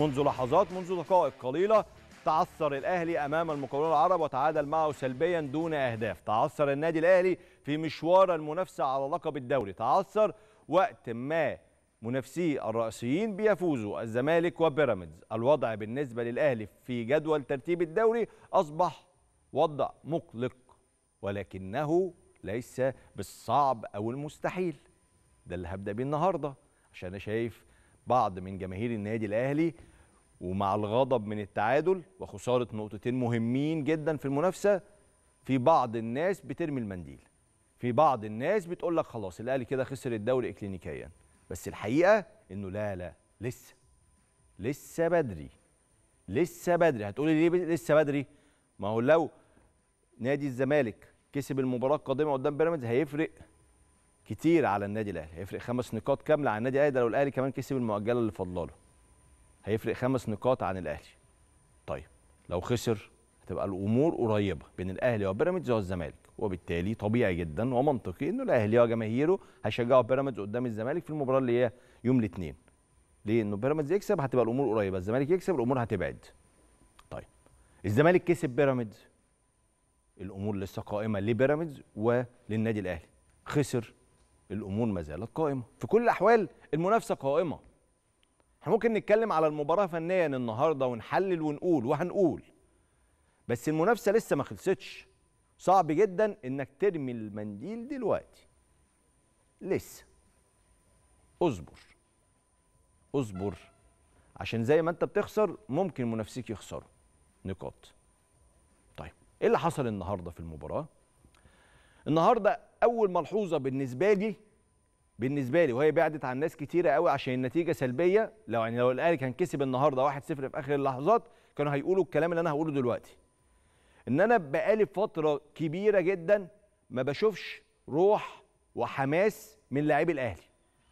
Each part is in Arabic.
منذ لحظات منذ دقائق قليلة تعثر الأهلي أمام المقاولون العرب وتعادل معه سلبيا دون أهداف. تعثر النادي الأهلي في مشوار المنافسة على لقب الدوري. تعثر وقت ما منافسيه الرئيسيين بيفوزوا الزمالك وبيراميدز. الوضع بالنسبة للأهلي في جدول ترتيب الدوري أصبح وضع مقلق ولكنه ليس بالصعب أو المستحيل. ده اللي هبدأ بيه النهارده. عشان أنا شايف بعض من جماهير النادي الأهلي ومع الغضب من التعادل وخسارة نقطتين مهمين جدا في المنافسة في بعض الناس بترمي المنديل. في بعض الناس بتقول لك خلاص الأهلي كده خسر الدوري اكلينيكيا. بس الحقيقة إنه لا لا لسه لسه بدري لسه بدري. هتقولي ليه لسه بدري؟ ما هو لو نادي الزمالك كسب المباراة القادمة قدام بيراميدز هيفرق. كتير على النادي الأهلي. هيفرق خمس نقاط كاملة عن النادي الأهلي ده لو الأهلي كمان كسب المؤجلة اللي فاضلة له. هيفرق خمس نقاط عن الأهلي. طيب لو خسر هتبقى الأمور قريبة بين الأهلي وبيراميدز والزمالك. وبالتالي طبيعي جدا ومنطقي إنه الأهلي وجماهيره هيشجعوا بيراميدز قدام الزمالك في المباراة اللي هي يوم الاثنين. ليه؟ إنه بيراميدز يكسب هتبقى الأمور قريبة الزمالك يكسب الأمور هتبعد. طيب الزمالك كسب بيراميدز الأمور لسه قائمة لبيراميدز وللنادي الأهلي. خسر الأمور ما زالت قائمة. في كل الأحوال المنافسة قائمة. إحنا ممكن نتكلم على المباراة فنيا النهارده ونحلل ونقول وهنقول. بس المنافسة لسه ما خلصتش. صعب جدا إنك ترمي المنديل دلوقتي. لسه. اصبر. اصبر. عشان زي ما أنت بتخسر ممكن منافسيك يخسروا. نقاط. طيب إيه اللي حصل النهارده في المباراة؟ النهارده أول ملحوظة بالنسبة لي بالنسبة لي وهي بعدت عن ناس كتيرة قوي عشان النتيجة سلبية. لو يعني لو الأهلي كان كسب النهارده 1-0 في آخر اللحظات كانوا هيقولوا الكلام اللي أنا هقوله دلوقتي. إن أنا بقالي فترة كبيرة جدا ما بشوفش روح وحماس من لاعبي الأهلي.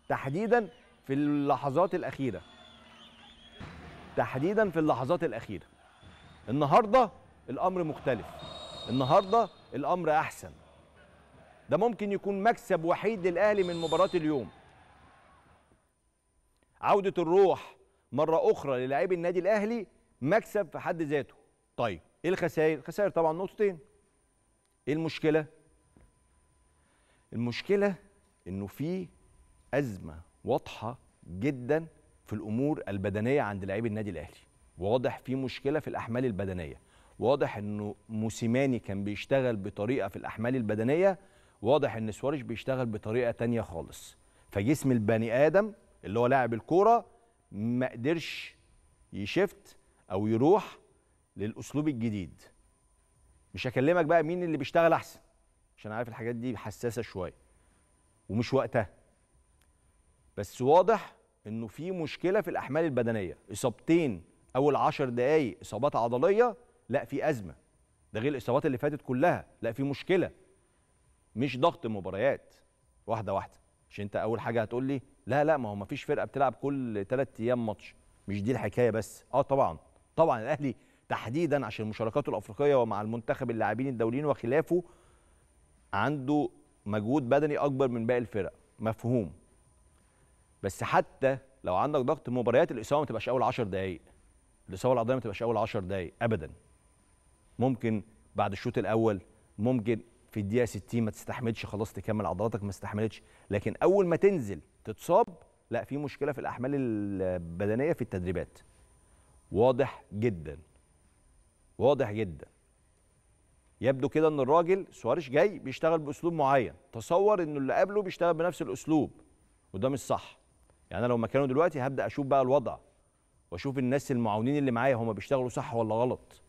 تحديدا في اللحظات الأخيرة. تحديدا في اللحظات الأخيرة. النهارده الأمر مختلف. النهارده الأمر أحسن. ده ممكن يكون مكسب وحيد للأهلي من مباراة اليوم. عودة الروح مرة أخرى للاعبي النادي الأهلي مكسب في حد ذاته. طيب إيه الخسائر؟ الخسائر طبعا نقطتين. إيه المشكلة؟ المشكلة إنه في أزمة واضحة جدا في الأمور البدنية عند لاعبي النادي الأهلي. واضح في مشكلة في الأحمال البدنية. واضح إنه موسيماني كان بيشتغل بطريقة في الأحمال البدنية واضح إن سواريش بيشتغل بطريقة تانية خالص. فجسم البني آدم اللي هو لاعب الكورة ما قدرش يشفت أو يروح للأسلوب الجديد. مش هكلمك بقى مين اللي بيشتغل أحسن عشان عارف الحاجات دي حساسة شوية ومش وقتها. بس واضح إنه في مشكلة في الأحمال البدنية. إصابتين أول عشر دقايق إصابات عضلية لا في أزمة. ده غير الإصابات اللي فاتت كلها لا في مشكلة. مش ضغط مباريات. واحدة واحدة. عشان أنت أول حاجة هتقول لي لا لا ما هو ما فيش فرقة بتلعب كل ثلاث أيام ماتش. مش دي الحكاية بس. آه طبعا. طبعا الأهلي تحديدا عشان مشاركاته الأفريقية ومع المنتخب اللاعبين الدوليين وخلافه عنده مجهود بدني أكبر من باقي الفرق. مفهوم. بس حتى لو عندك ضغط مباريات الإصابة ما تبقاش أول 10 دقائق الإصابة العضلية ما تبقاش أول 10 دقائق ابدا. ممكن بعد الشوط الأول ممكن في الدقيقة 60 ما تستحملش خلاص تكمل عضلاتك ما استحملتش. لكن أول ما تنزل تتصاب لا في مشكلة في الأحمال البدنية في التدريبات. واضح جدا. واضح جدا. يبدو كده إن الراجل سواريش جاي بيشتغل بأسلوب معين. تصور إنه اللي قبله بيشتغل بنفس الأسلوب وده مش صح. يعني أنا لو مكانه دلوقتي هبدأ أشوف بقى الوضع وأشوف الناس المعاونين اللي معايا هم بيشتغلوا صح ولا غلط.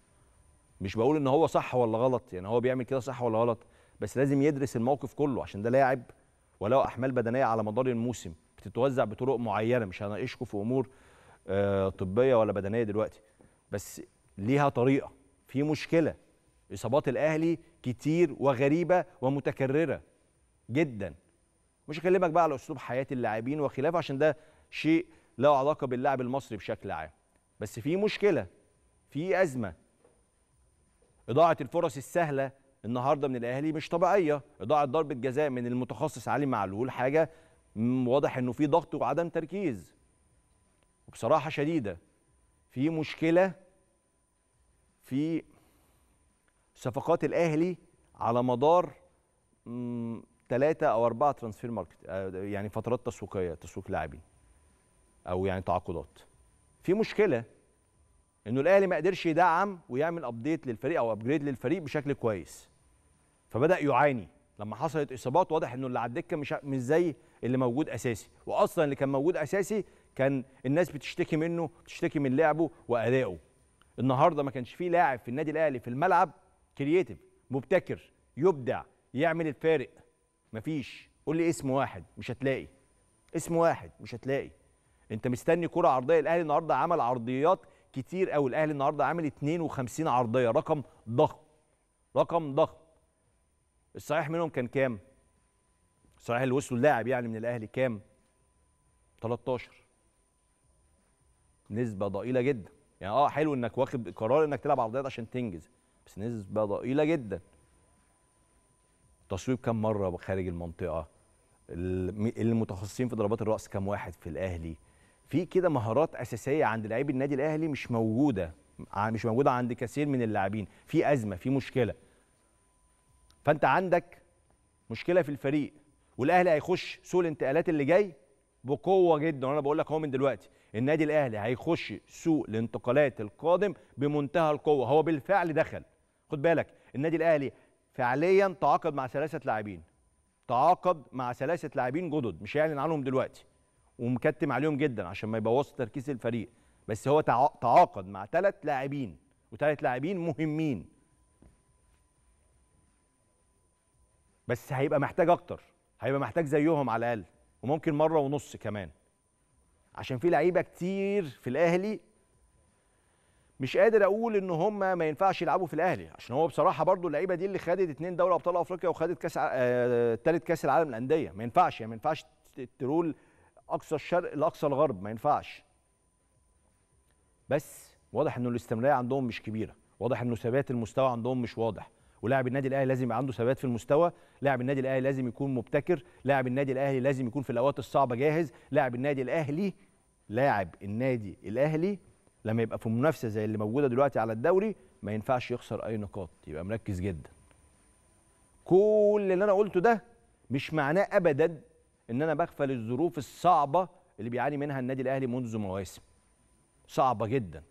مش بقول إن هو صح ولا غلط يعني هو بيعمل كده صح ولا غلط. بس لازم يدرس الموقف كله عشان ده لاعب وله أحمال بدنية على مدار الموسم بتتوزع بطرق معينة مش هناقشكم في أمور آه طبية ولا بدنية دلوقتي. بس ليها طريقة. في مشكلة. إصابات الأهلي كتير وغريبة ومتكررة جدا. مش هكلمك بقى على أسلوب حياة اللاعبين وخلافه عشان ده شيء له علاقة باللاعب المصري بشكل عام. بس في مشكلة. في أزمة. إضاعة الفرص السهلة النهارده من الاهلي مش طبيعيه. اضاعه ضربه جزاء من المتخصص علي معلول حاجة واضح انه في ضغط وعدم تركيز. وبصراحه شديده. في مشكله في صفقات الاهلي على مدار ثلاثة أو اربعة transfer market آه، يعني فترات تسويقيه تسويق لاعبين أو يعني تعاقدات. في مشكله انه الاهلي ما قدرش يدعم ويعمل update للفريق أو upgrade للفريق بشكل كويس. فبدأ يعاني. لما حصلت إصابات واضح إنه اللي على الدكة مش مش زي اللي موجود أساسي. واصلا اللي كان موجود أساسي كان الناس بتشتكي منه بتشتكي من لعبه وأدائه. النهارده ما كانش فيه لاعب في النادي الأهلي في الملعب كرييتيف مبتكر يبدع يعمل الفارق. مفيش قول لي اسم واحد مش هتلاقي. اسم واحد مش هتلاقي. أنت مستني كرة عرضية؟ الأهلي النهارده عمل عرضيات كتير قوي الأهلي النهارده عامل 52 عرضية. رقم ضخم. رقم ضخم. الصحيح منهم كان كام؟ الصحيح اللي وصلوا اللاعب يعني من الأهلي كام؟ 13 نسبة ضئيلة جدا. يعني آه حلو إنك واخد قرار إنك تلعب عرضيات عشان تنجز بس نسبة ضئيلة جدا. تصويب كم مرة خارج المنطقة؟ المتخصصين في ضربات الرأس كم واحد في الأهلي؟ في كده مهارات أساسية عند لاعبي النادي الأهلي مش موجودة مش موجودة عند كثير من اللاعبين. في أزمة في مشكلة. فانت عندك مشكلة في الفريق والأهلي هيخش سوق الانتقالات اللي جاي بقوة جدا. وأنا بقول لك أهو من دلوقتي النادي الأهلي هيخش سوق الانتقالات القادم بمنتهى القوة. هو بالفعل دخل. خد بالك النادي الأهلي فعليا تعاقد مع ثلاثة لاعبين. تعاقد مع ثلاثة لاعبين جدد مش هيعلن عنهم دلوقتي. ومكتم عليهم جدا عشان ما يبوظش تركيز الفريق. بس هو تعاقد مع ثلاث لاعبين وثلاث لاعبين مهمين. بس هيبقى محتاج أكتر هيبقى محتاج زيهم على الأقل وممكن مرة ونص كمان. عشان في لعيبة كتير في الأهلي مش قادر أقول إن هم ما ينفعش يلعبوا في الأهلي عشان هو بصراحة برضو اللعيبة دي اللي خدت اتنين دوري أبطال أفريقيا وخدت كأس آه تالت كأس العالم للأندية. ما ينفعش يعني ما ينفعش ترول أقصى الشرق لأقصى الغرب ما ينفعش. بس واضح إنه الاستمرارية عندهم مش كبيرة واضح إنه ثبات المستوى عندهم مش واضح. ولاعب النادي الاهلي لازم يبقى عنده ثبات في المستوى لاعب النادي الاهلي لازم يكون مبتكر لاعب النادي الاهلي لازم يكون في الاوقات الصعبة جاهز لاعب النادي الاهلي لاعب النادي الاهلي لما يبقى في منافسة زي اللي موجودة دلوقتي على الدوري ما ينفعش يخسر أي نقاط يبقى مركز جدا. كل اللي أنا قلته ده مش معناه ابدا إن أنا بغفل الظروف الصعبة اللي بيعاني منها النادي الاهلي منذ مواسم. صعبة جدا.